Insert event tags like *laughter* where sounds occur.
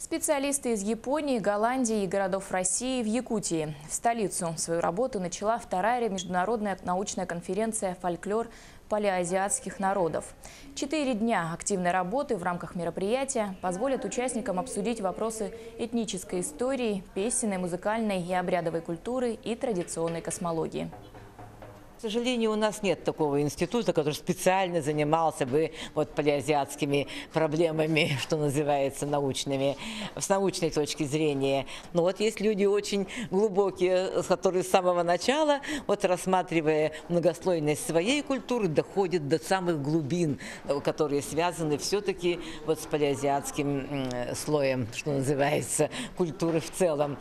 Специалисты из Японии, Голландии и городов России в Якутии. В столицу свою работу начала вторая международная научная конференция «Фольклор палеоазиатских народов». Четыре дня активной работы в рамках мероприятия позволят участникам обсудить вопросы этнической истории, песенной, музыкальной и обрядовой культуры и традиционной космологии. К сожалению, у нас нет такого института, который специально занимался бы вот палеазиатскими проблемами, *laughs* что называется, научными, с научной точки зрения. Но вот есть люди очень глубокие, которые с самого начала, вот рассматривая многослойность своей культуры, доходят до самых глубин, которые связаны все-таки вот с палеазиатским слоем, что называется, культуры в целом.